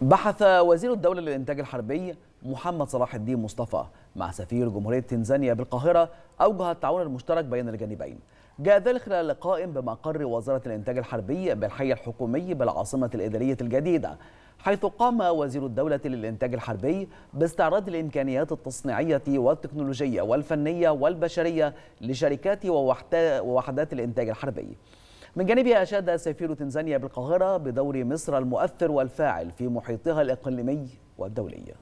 بحث وزير الدولة للإنتاج الحربي محمد صلاح الدين مصطفى مع سفير جمهورية تنزانيا بالقاهرة أوجه التعاون المشترك بين الجانبين. جاء ذلك خلال لقاء بمقر وزارة الإنتاج الحربي بالحي الحكومي بالعاصمة الإدارية الجديدة حيث قام وزير الدولة للإنتاج الحربي باستعراض الإمكانيات التصنيعية والتكنولوجية والفنية والبشرية لشركات ووحدات الإنتاج الحربي. من جانبه أشاد سفير تنزانيا بالقاهرة بدور مصر المؤثر والفاعل في محيطها الإقليمي والدولي.